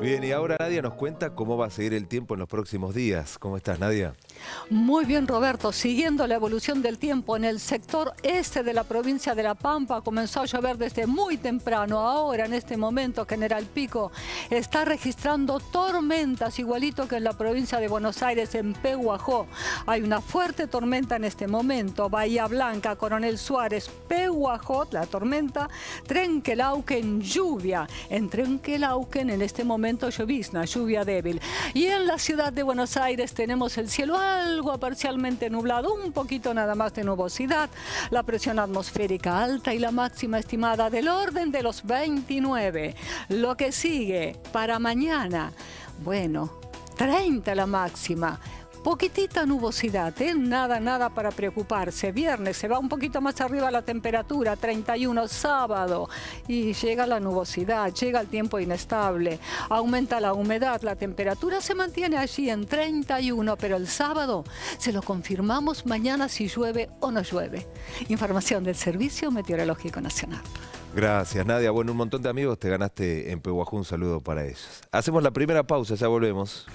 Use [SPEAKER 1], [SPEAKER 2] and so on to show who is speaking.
[SPEAKER 1] Bien, y ahora Nadia nos cuenta cómo va a seguir el tiempo en los próximos días. ¿Cómo estás, Nadia?
[SPEAKER 2] Muy bien, Roberto. Siguiendo la evolución del tiempo en el sector este de la provincia de La Pampa, comenzó a llover desde muy temprano. Ahora, en este momento, General Pico está registrando tormentas, igualito que en la provincia de Buenos Aires, en Pehuajó. Hay una fuerte tormenta en este momento. Bahía Blanca, Coronel Suárez, Pehuajó, la tormenta, Trenquelauquen, lluvia. En Trenquelauquen, en este momento, llovizna, lluvia débil. Y en la ciudad de Buenos Aires tenemos el cielo algo parcialmente nublado, un poquito nada más de nubosidad, la presión atmosférica alta y la máxima estimada del orden de los 29. Lo que sigue para mañana, bueno, 30 la máxima. Poquitita nubosidad, ¿eh? nada, nada para preocuparse. Viernes se va un poquito más arriba la temperatura, 31 sábado, y llega la nubosidad, llega el tiempo inestable, aumenta la humedad, la temperatura se mantiene allí en 31, pero el sábado se lo confirmamos mañana si llueve o no llueve. Información del Servicio Meteorológico Nacional.
[SPEAKER 1] Gracias, Nadia. Bueno, un montón de amigos te ganaste en Pehuajú. Un saludo para ellos. Hacemos la primera pausa, ya volvemos.